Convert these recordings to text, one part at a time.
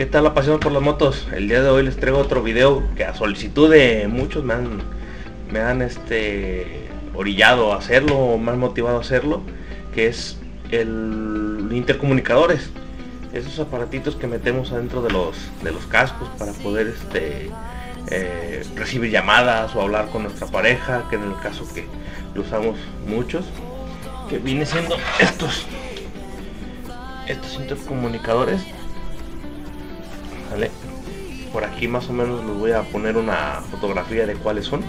¿Qué tal pasión por las motos? El día de hoy les traigo otro video que a solicitud de muchos me han, me han este, orillado a hacerlo, me han motivado a hacerlo, que es el intercomunicadores. Esos aparatitos que metemos adentro de los, de los cascos para poder este, eh, recibir llamadas o hablar con nuestra pareja, que en el caso que lo usamos muchos, que viene siendo estos, estos intercomunicadores por aquí más o menos les voy a poner una fotografía de cuáles son.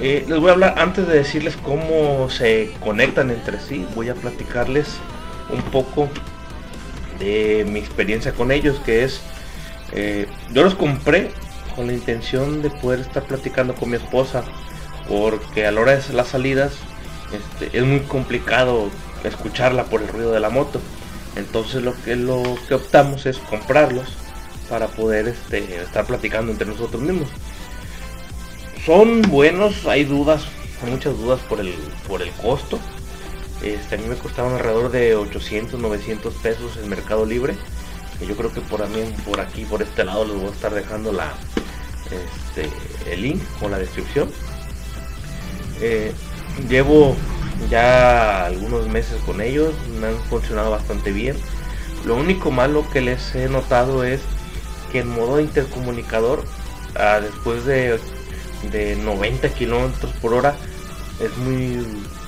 Eh, les voy a hablar, antes de decirles cómo se conectan entre sí, voy a platicarles un poco de mi experiencia con ellos, que es, eh, yo los compré con la intención de poder estar platicando con mi esposa, porque a la hora de las salidas este, es muy complicado escucharla por el ruido de la moto. Entonces lo que, lo que optamos es comprarlos para poder este, estar platicando entre nosotros mismos. Son buenos, hay dudas, hay muchas dudas por el, por el costo. Este, a mí me costaban alrededor de 800, 900 pesos en Mercado Libre. Que yo creo que por, por aquí, por este lado, les voy a estar dejando la, este, el link o la descripción. Eh, llevo ya algunos meses con ellos, me han funcionado bastante bien. Lo único malo que les he notado es que en modo intercomunicador, ah, después de, de 90 kilómetros por hora, es muy,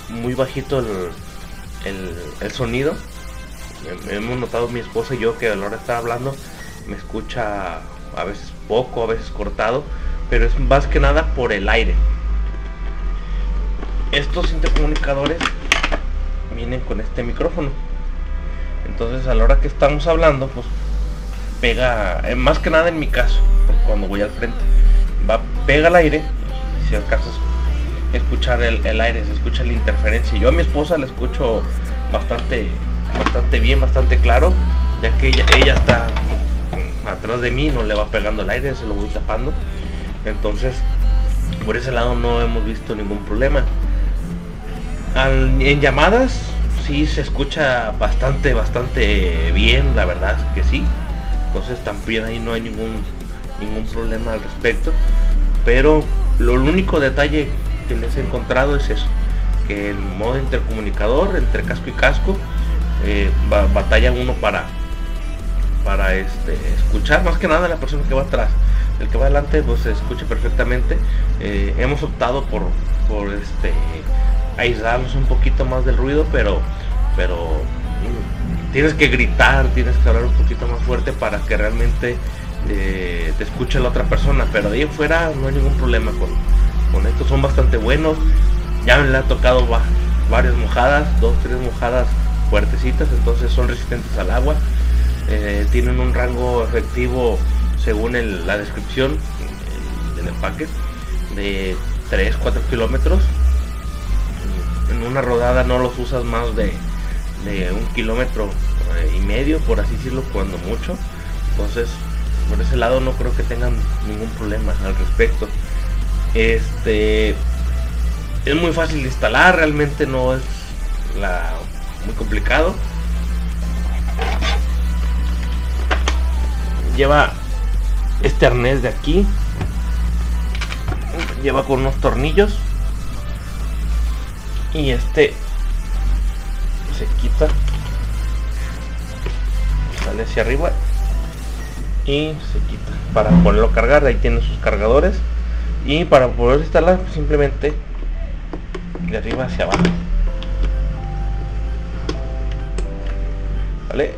muy bajito el, sonido. Hemos notado mi esposa y yo que a la hora de estar hablando me escucha a veces poco, a veces cortado, pero es más que nada por el aire estos intercomunicadores vienen con este micrófono. Entonces a la hora que estamos hablando pues pega eh, más que nada en mi caso cuando voy al frente va pega el aire si alcanzas escuchar el, aire se escucha la interferencia. Yo a mi esposa la escucho bastante bastante bien bastante claro ya que ella está atrás de mí no le va pegando el aire se lo voy tapando. Entonces por ese lado no hemos visto ningún problema en llamadas sí se escucha bastante, bastante bien, la verdad que sí. Entonces también ahí no hay ningún, ningún problema al respecto. Pero lo único detalle que les he encontrado es eso. Que el modo intercomunicador entre casco y casco eh, batalla uno para para este escuchar más que nada la persona que va atrás el que va adelante pues se escucha perfectamente eh, hemos optado por por este aislarnos un poquito más del ruido, pero, pero tienes que gritar, tienes que hablar un poquito más fuerte para que realmente eh, te escuche la otra persona, pero de ahí fuera no hay ningún problema con, con estos, son bastante buenos, ya me le ha tocado varias mojadas, dos, tres mojadas fuertecitas, entonces son resistentes al agua, eh, tienen un rango efectivo según la descripción del empaque de 3, 4 kilómetros en una rodada no los usas más de, un kilómetro eh, y medio, por así decirlo, cuando mucho. Entonces, por ese lado no creo que tengan ningún problema al respecto. Este es muy fácil de instalar, realmente no es muy complicado. Lleva este arnés de aquí. Lleva con unos tornillos y este se quita sale hacia arriba y se quita para poderlo cargar ahí tiene sus cargadores y para poder instalar pues, simplemente de arriba hacia abajo. Vale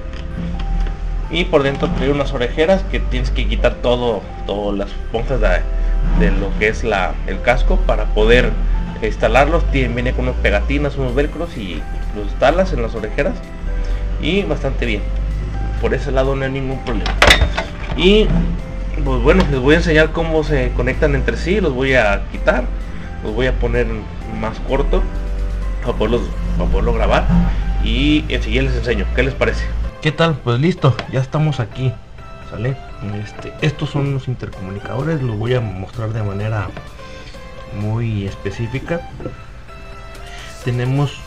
y por dentro trae unas orejeras que tienes que quitar todo todas las esponjas de, de, lo que es la el casco para poder instalarlos, viene con unos pegatinas, unos velcros y los instalas en las orejeras y bastante bien. Por ese lado no hay ningún problema. Y pues bueno, les voy a enseñar cómo se conectan entre sí, los voy a quitar, los voy a poner más corto para poderlos, para poderlo grabar y enseguida les enseño. ¿Qué les parece? ¿Qué tal? Pues listo, ya estamos aquí. ¿Sale? Este, estos son los intercomunicadores, los voy a mostrar de manera muy específica. Tenemos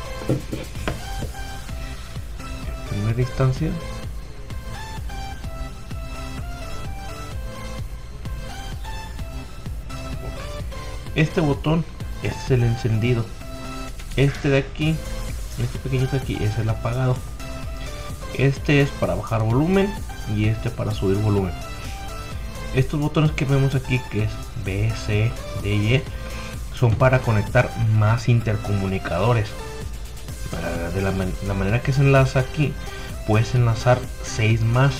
primera instancia. Este botón este es el encendido. Este de aquí, este pequeño de aquí es el apagado. Este es para bajar volumen y este para subir volumen estos botones que vemos aquí que es B, C, D, Y e, son para conectar más intercomunicadores. De la, manera que se enlaza aquí, puedes enlazar 6 más.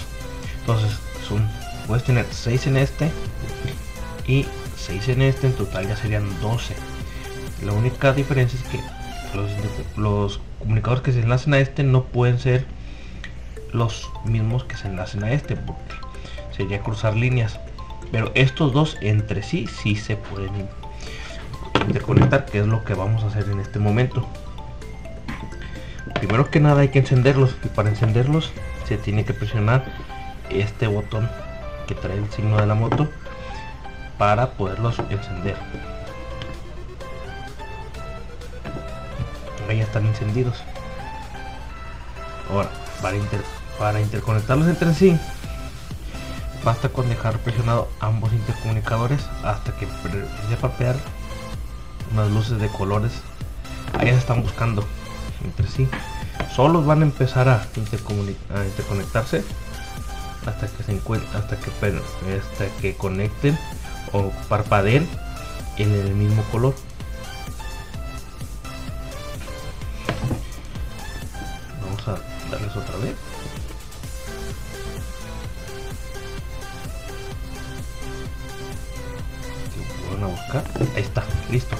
Entonces son, puedes tener 6 en este y 6 en este, en total ya serían 12. La única diferencia es que los, comunicadores que se enlacen a este no pueden ser los mismos que se enlacen a este, porque sería cruzar líneas. Pero estos dos entre sí sí se pueden interconectar, que es lo que vamos a hacer en este momento. Primero que nada hay que encenderlos y para encenderlos se tiene que presionar este botón que trae el signo de la moto para poderlos encender. Ahí están encendidos. Ahora, para, para interconectarlos entre sí, basta con dejar presionado ambos intercomunicadores hasta que empiece a parpear unas luces de colores. Ahí se están buscando entre sí. Solos van a empezar a, a interconectarse hasta que se encuentren, hasta que, hasta que conecten o parpadeen en el mismo color. Vamos a darles otra vez. Van a buscar. Ahí está, listo.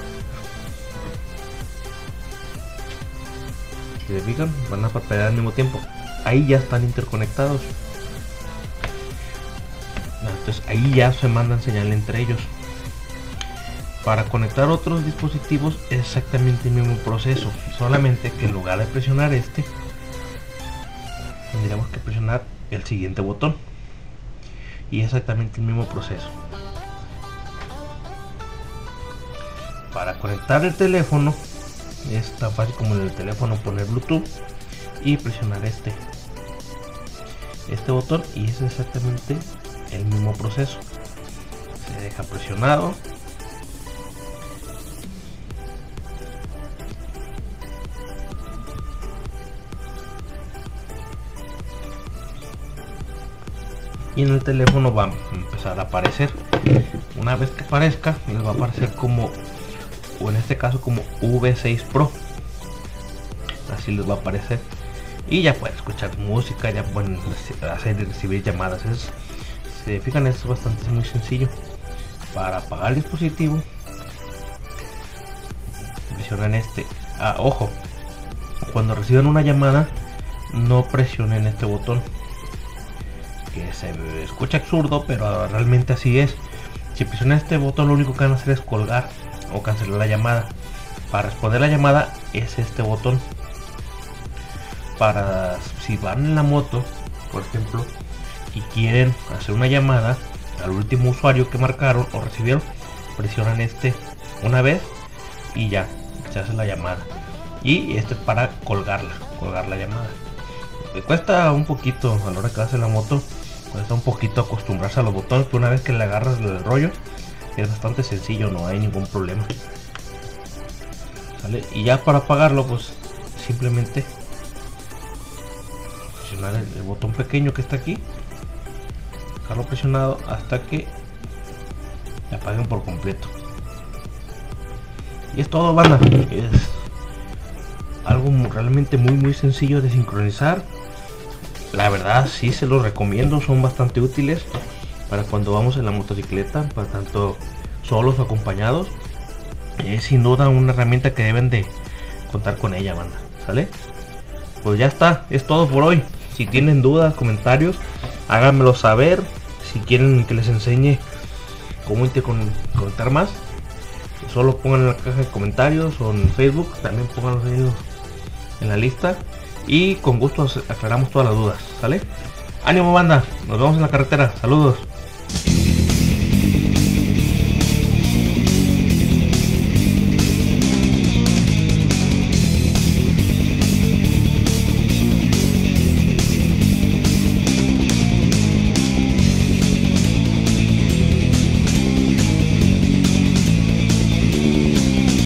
Se fijan, van a parpadear al mismo tiempo. Ahí ya están interconectados. Entonces ahí ya se mandan señal entre ellos. Para conectar otros dispositivos es exactamente el mismo proceso solamente que en lugar de presionar este tendríamos que presionar el siguiente botón. Y exactamente el mismo proceso. Para conectar el teléfono es tan fácil como en el teléfono poner bluetooth y presionar este este botón y es exactamente el mismo proceso. Se deja presionado. Y en el teléfono va a empezar a aparecer. Una vez que aparezca les va a aparecer como o en este caso como V6 Pro. Así les va a aparecer. Y ya pueden escuchar música ya pueden hacer y recibir llamadas. Es se fijan es bastante muy sencillo. Para apagar el dispositivo presionan este ah, ojo. Cuando reciban una llamada no presionen este botón que se escucha absurdo pero realmente así es. Si presionan este botón lo único que van a hacer es colgar o cancelar la llamada para responder la llamada es este botón para si van en la moto por ejemplo y quieren hacer una llamada al último usuario que marcaron o recibieron, presionan este una vez y ya se hace la llamada. Y este es para colgarla, colgar la llamada. Cuesta un poquito a la hora que hace la moto, cuesta un poquito acostumbrarse a los botones, pero una vez que le agarras el rollo, es bastante sencillo, no hay ningún problema. Y ya para apagarlo, pues simplemente presionar el botón pequeño que está aquí. Dejarlo presionado hasta que apaguen por completo. Y es todo banda. Es algo realmente muy muy sencillo de sincronizar. La verdad sí se los recomiendo son bastante útiles para cuando vamos en la motocicleta para tanto solos o acompañados es sin duda una herramienta que deben de contar con ella banda sale pues ya está es todo por hoy. Si tienen dudas comentarios háganmelo saber. Si quieren que les enseñe cómo interconectar más solo pongan en la caja de comentarios o en facebook también pónganlos ahí en la lista. Y con gusto aclaramos todas las dudas sale ánimo banda nos vemos en la carretera. Saludos you.